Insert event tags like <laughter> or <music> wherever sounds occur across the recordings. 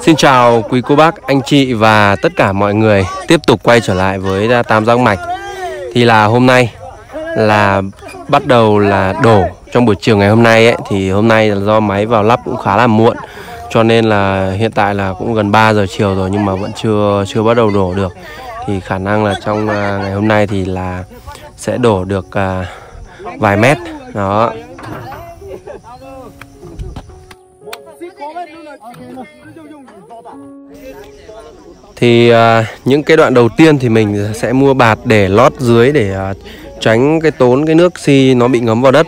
Xin chào quý cô bác, anh chị và tất cả mọi người. Tiếp tục quay trở lại với Tam Giác Mạch. Thì là hôm nay là bắt đầu là đổ. Trong buổi chiều ngày hôm nay ấy Thì hôm nay là do máy vào lắp cũng khá là muộn Cho nên là hiện tại là cũng gần 3 giờ chiều rồi nhưng mà vẫn chưa chưa bắt đầu đổ được. Thì khả năng là trong à, ngày hôm nay thì là sẽ đổ được à, vài mét. Đó. Thì à, những cái đoạn đầu tiên thì mình sẽ mua bạt để lót dưới để à, tránh cái tốn cái nước xi nó bị ngấm vào đất.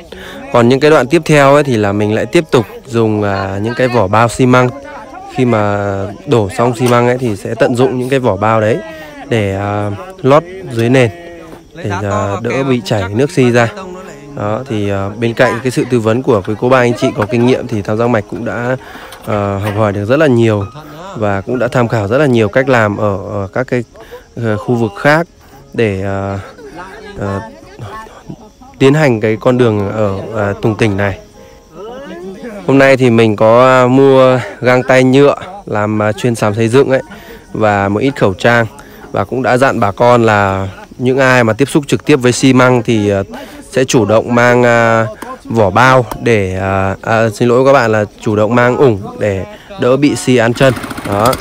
Còn những cái đoạn tiếp theo ấy thì là mình lại tiếp tục dùng à, những cái vỏ bao xi măng. Khi mà đổ xong xi măng ấy thì sẽ tận dụng những cái vỏ bao đấy để à, lót dưới nền để à, đỡ bị chảy nước xi ra. Đó thì uh, bên cạnh cái sự tư vấn của quý cô ba anh chị có kinh nghiệm thì thao giang mạch cũng đã uh, học hỏi được rất là nhiều và cũng đã tham khảo rất là nhiều cách làm ở, ở các cái ờ, khu vực khác để uh, uh, tiến hành cái con đường ở uh, Tùng Tỉnh này. Hôm nay thì mình có mua găng tay nhựa làm chuyên sàm xây dựng ấy và một ít khẩu trang và cũng đã dặn bà con là những ai mà tiếp xúc trực tiếp với xi măng thì sẽ chủ động mang vỏ bao để à, xin lỗi các bạn là chủ động mang ủng để đỡ bị xi ăn chân đó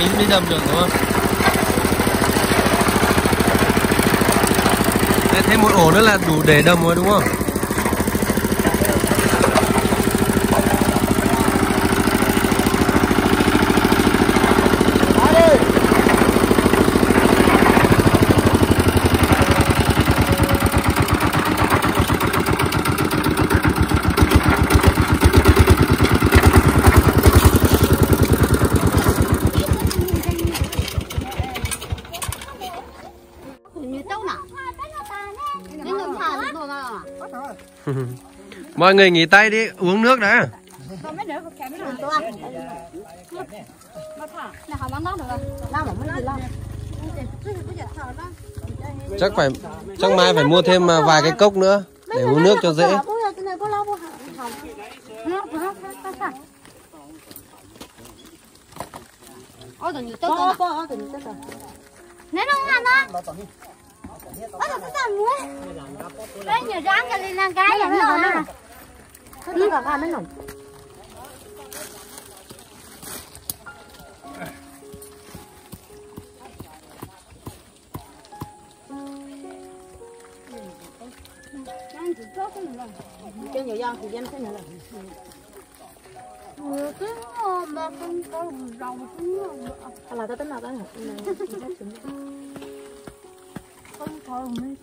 phải mình đi đầm được, đúng không? Thế thêm một ổ nữa là đủ để đầm rồi, đúng không? như tấu nè Cái nồng thả được rồi mà Mọi người nghỉ tay đi, uống nước đã. Chắc phải chắc mai phải mua thêm à, vài cái cốc nữa để uống nước cho dễ. Bố ơi, cái này có lo bố hả? Không. Nó, nó, nó, nó Ôi, tụi Nè nó Ôi, tụi tụi tụi muối Cái nhiều ráng cho lên là cái vậy mà Tụi tụi cả mấy nồng Cho nhiều dân thì dân thế nào là cái À là tao tính nào cái này <laughs>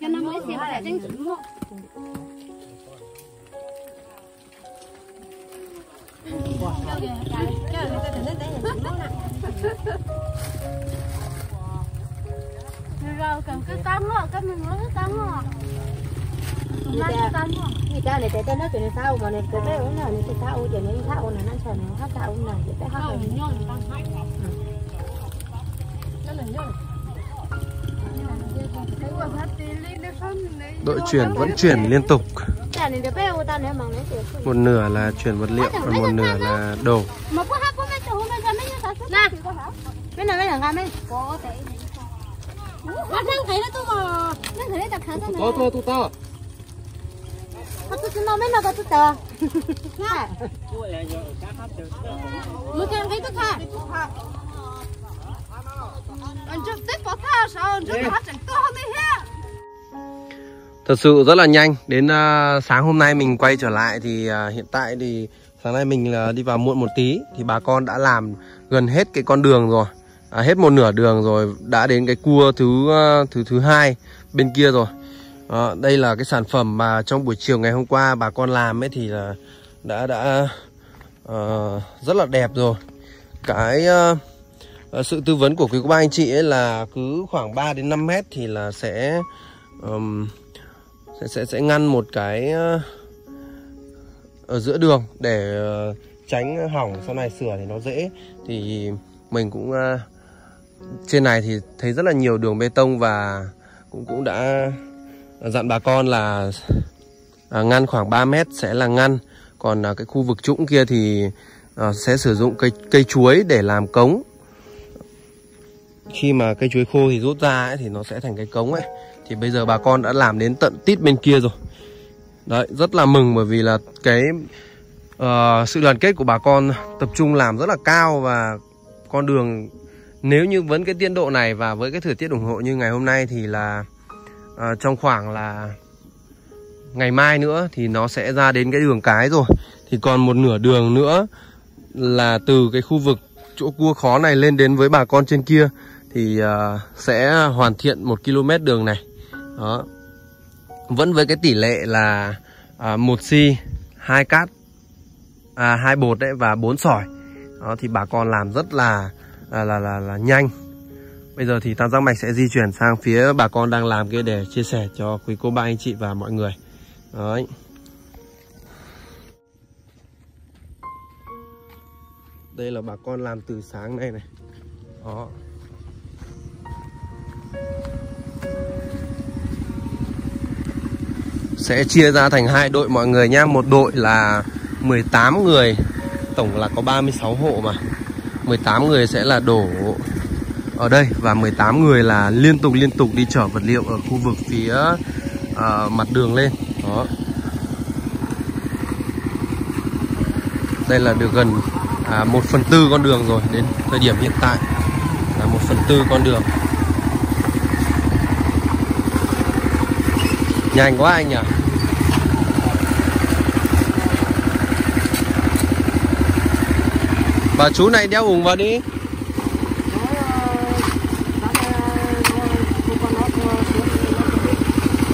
Cho nó mới xem lại trên chỉnh mua rồi cần cái tấm á, cái mình cái. Lấy cái tấm á. người ta này tay nó chuyện sao mà này cái cái uống này cái sao chuyện này sao này nó sao nó hát sao này cái hát này. Nó là nhon. Đội chuyển vẫn chuyển liên tục. Một nửa là chuyển vật liệu, còn một nửa là đồ. Có có ra cái này cái này mấy có thể. Nó đang thấy nó tôi mà. Nó thấy nó tập khá thế này. to, tu to. nó tôi nó mấy nó có tôi tờ Mới càng thấy tôi thà. Anh chụp tiếp có thà sao? Anh chụp hát chẳng có hôm nay ha. Thật sự rất là nhanh. Đến uh, sáng hôm nay mình quay trở lại thì uh, hiện tại thì sáng nay mình là đi vào muộn một tí thì bà con đã làm gần hết cái con đường rồi. À, hết một nửa đường rồi đã đến cái cua thứ uh, thứ thứ hai bên kia rồi. à, đây là cái sản phẩm mà trong buổi chiều ngày hôm qua bà con làm ấy thì là đã đã uh, rất là đẹp rồi. Cái uh, sự tư vấn của quý cô bác anh chị ấy là cứ khoảng 3 đến 5 mét thì là sẽ um, sẽ sẽ sẽ ngăn một cái ờ, ở giữa đường để ờ, tránh hỏng sau này sửa thì nó dễ. Thì mình cũng ờ, trên này thì thấy rất là nhiều đường bê tông và cũng cũng đã dặn bà con là à, ngăn khoảng 3 mét sẽ là ngăn. Còn à, cái khu vực trũng kia thì à, sẽ sử dụng cây cây chuối để làm cống. Khi mà cây chuối khô thì rút ra ấy, thì nó sẽ thành cái cống ấy thì bây giờ bà con đã làm đến tận tít bên kia rồi. Đấy rất là mừng bởi vì là cái uh, sự đoàn kết của bà con tập trung làm rất là cao và con đường nếu như vẫn cái tiến độ này và với cái thời tiết ủng hộ như ngày hôm nay thì là uh, trong khoảng là ngày mai nữa thì nó sẽ ra đến cái đường cái rồi. Thì còn một nửa đường nữa là từ cái khu vực chỗ cua khó này lên đến với bà con trên kia thì uh, sẽ hoàn thiện một km đường này đó. Vẫn với cái tỷ lệ là à, một xi hai cát à, hai bột đấy và bốn sỏi. Đó thì bà con làm rất là là là là, là nhanh. Bây giờ thì tam giác mạch sẽ di chuyển sang phía bà con đang làm kia để chia sẻ cho quý cô bác anh chị và mọi người. Đấy. Đây là bà con làm từ sáng nay này. Đó. Sẽ chia ra thành hai đội mọi người nhá. Một đội là 18 người tổng là có 36 hộ mà. 18 người sẽ là đổ ở đây và 18 người là liên tục liên tục đi chở vật liệu ở khu vực phía uh, mặt đường lên. Đó. Đây là được gần à, 1 phần tư con đường rồi đến thời điểm hiện tại. Là 1 phần tư con đường. Nhanh quá anh nhỉ Bà chú này đeo ủng vào đi.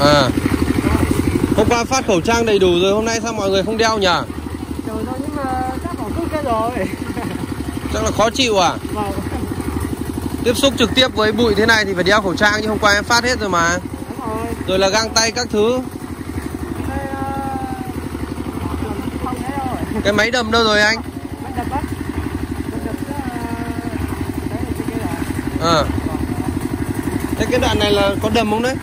À. Hôm qua phát khẩu trang đầy đủ rồi Hôm nay sao mọi người không đeo nhỉ? Trời ơi nhưng mà chắc bỏ cái rồi. <laughs> Chắc là khó chịu à? Vâng. Tiếp xúc trực tiếp với bụi thế này thì phải đeo khẩu trang Nhưng hôm qua em phát hết rồi mà rồi là găng tay các thứ. Cái máy đầm đâu rồi anh? Máy cái À Thế cái đoạn này là có đầm không đấy?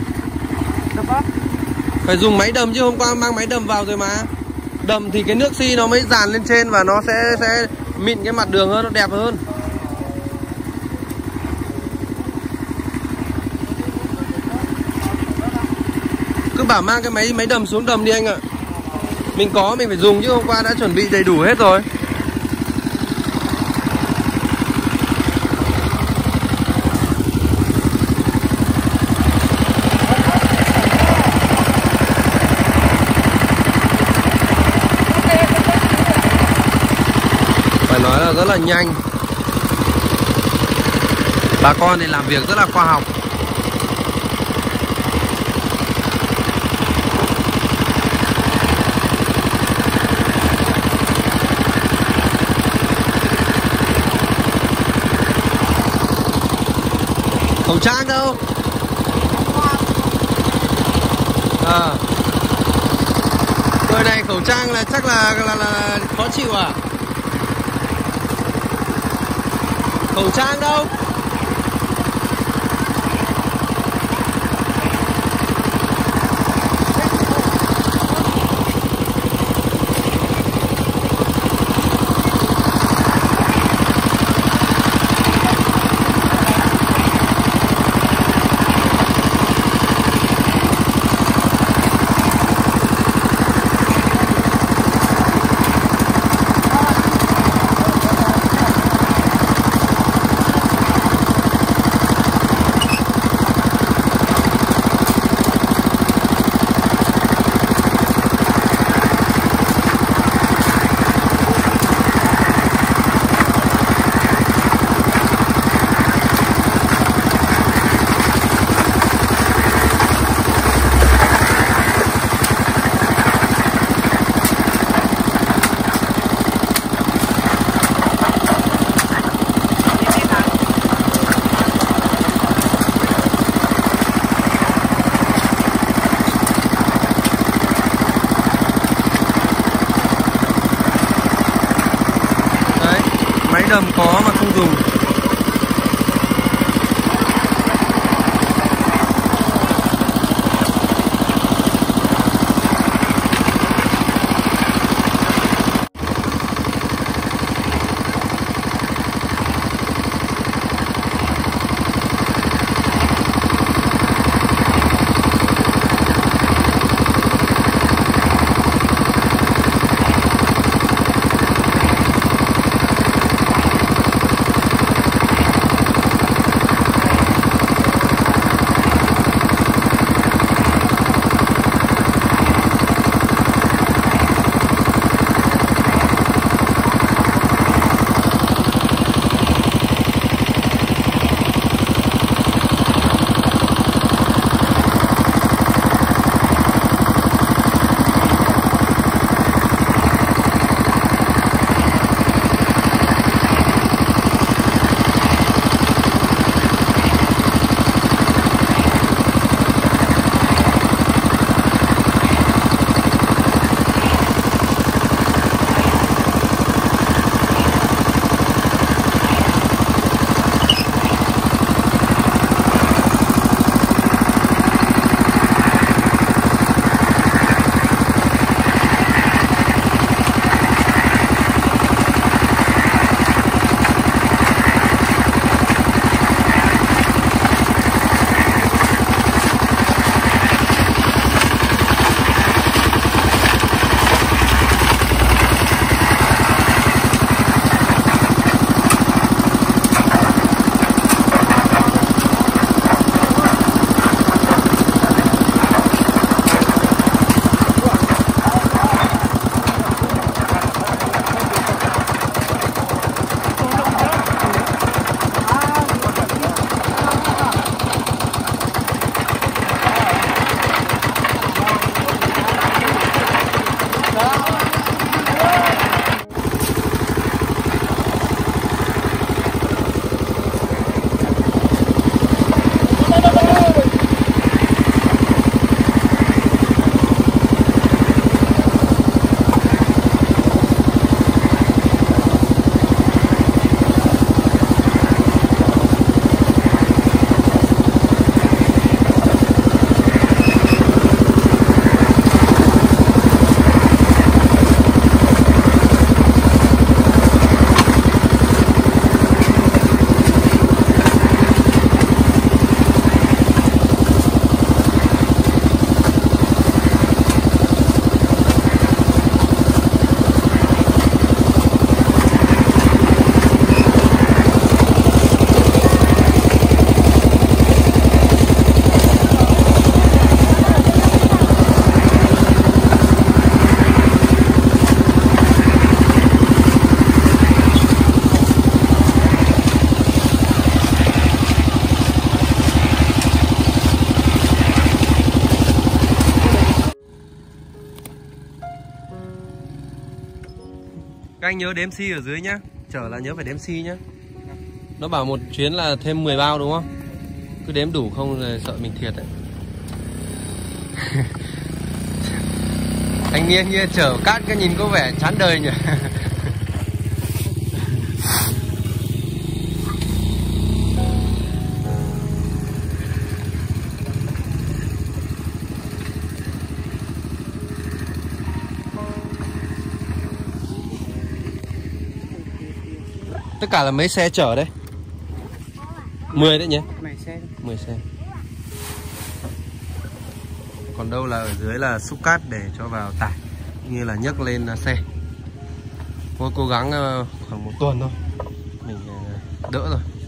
Phải dùng máy đầm chứ hôm qua mang máy đầm vào rồi mà. Đầm thì cái nước xi nó mới dàn lên trên và nó sẽ sẽ mịn cái mặt đường hơn, nó đẹp hơn. Cứ bảo mang cái máy máy đầm xuống đầm đi anh ạ. Mình có, mình phải dùng chứ, hôm qua đã chuẩn bị đầy đủ hết rồi. Phải nói là rất là nhanh. Bà con thì làm việc rất là khoa học. Khẩu trang đâu? À. Tôi này khẩu trang là chắc là là, là khó chịu à? Khẩu trang đâu? Các anh nhớ đếm xi ở dưới nhá. Chở là nhớ phải đếm xi nhá. Nó bảo một chuyến là thêm 10 bao đúng không? Cứ đếm đủ không rồi sợ mình thiệt đấy. <laughs> Anh niên kia chở cát cái nhìn có vẻ chán đời nhỉ? <laughs> cả là mấy xe chở đấy? 10 đấy nhỉ? Mày xe. 10 xe. Còn đâu là ở dưới là xúc cát để cho vào tải Như là nhấc lên là xe. Thôi cố gắng ờ, khoảng một tuần thôi. Mình ờ, đỡ rồi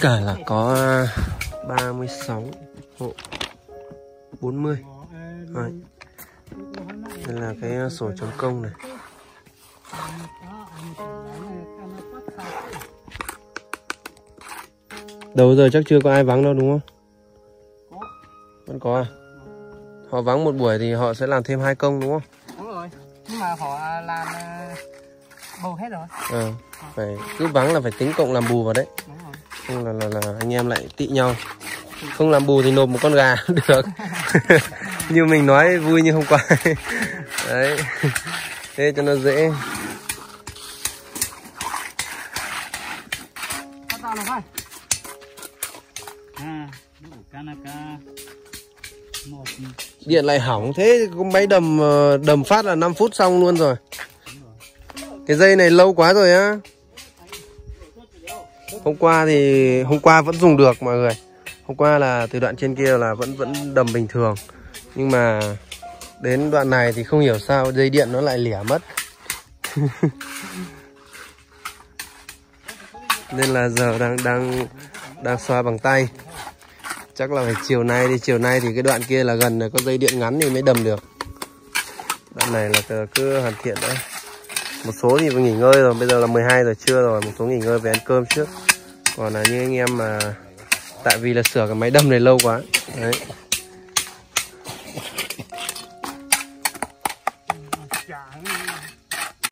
cả là có 36 hộ 40 Đấy. Đây là cái sổ chấm công này Đầu giờ chắc chưa có ai vắng đâu đúng không? Vẫn có à? Họ vắng một buổi thì họ sẽ làm thêm hai công đúng không? đúng rồi nhưng mà họ làm ờ, bầu hết rồi Ờ, phải cứ vắng là phải tính cộng làm bù vào đấy không là, là, là anh em lại tị nhau. Không làm bù thì nộp một con gà <laughs> được. <laughs> Như mình nói vui như hôm qua. <laughs> Đấy. Thế cho nó dễ. Điện lại hỏng thế có máy đầm ờ, đầm phát là 5 phút xong luôn rồi. Cái dây này lâu quá rồi á hôm qua thì, hôm qua vẫn dùng được mọi người. Hôm qua là từ đoạn trên kia là vẫn vẫn đầm bình thường. Nhưng mà đến đoạn này thì không hiểu sao dây điện nó lại lẻ mất. <laughs> Nên là giờ đang đang đang xoa bằng tay. Chắc là phải chiều nay đi, chiều nay thì cái đoạn kia là gần là có dây điện ngắn thì mới đầm được. Đoạn này là cứ- hoàn thiện đấy một số thì nghỉ ngơi rồi, bây giờ là 12 giờ trưa rồi, một số nghỉ ngơi về ăn cơm trước. Còn là như anh em mà, tại vì là sửa cái máy đâm này lâu quá. Đấy.